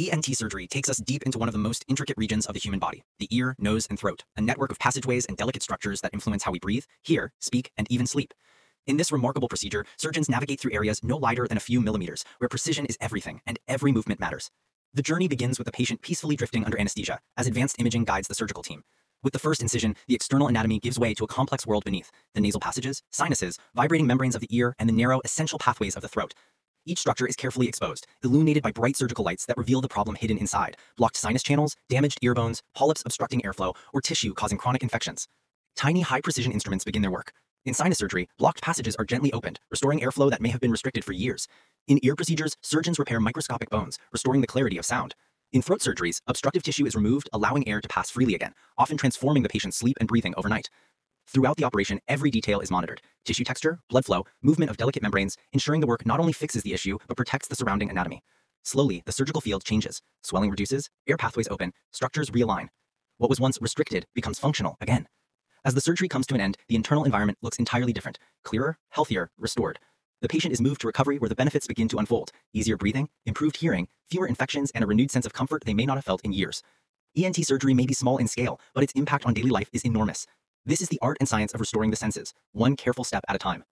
ENT surgery takes us deep into one of the most intricate regions of the human body, the ear, nose, and throat, a network of passageways and delicate structures that influence how we breathe, hear, speak, and even sleep. In this remarkable procedure, surgeons navigate through areas no lighter than a few millimeters, where precision is everything and every movement matters. The journey begins with the patient peacefully drifting under anesthesia, as advanced imaging guides the surgical team. With the first incision, the external anatomy gives way to a complex world beneath the nasal passages, sinuses, vibrating membranes of the ear, and the narrow, essential pathways of the throat. Each structure is carefully exposed, illuminated by bright surgical lights that reveal the problem hidden inside blocked sinus channels, damaged ear bones, polyps obstructing airflow, or tissue causing chronic infections. Tiny, high precision instruments begin their work. In sinus surgery, blocked passages are gently opened, restoring airflow that may have been restricted for years. In ear procedures, surgeons repair microscopic bones, restoring the clarity of sound. In throat surgeries, obstructive tissue is removed, allowing air to pass freely again, often transforming the patient's sleep and breathing overnight. Throughout the operation, every detail is monitored. Tissue texture, blood flow, movement of delicate membranes, ensuring the work not only fixes the issue, but protects the surrounding anatomy. Slowly, the surgical field changes. Swelling reduces, air pathways open, structures realign. What was once restricted becomes functional again. As the surgery comes to an end, the internal environment looks entirely different, clearer, healthier, restored. The patient is moved to recovery where the benefits begin to unfold easier breathing, improved hearing, fewer infections, and a renewed sense of comfort they may not have felt in years. ENT surgery may be small in scale, but its impact on daily life is enormous. This is the art and science of restoring the senses, one careful step at a time.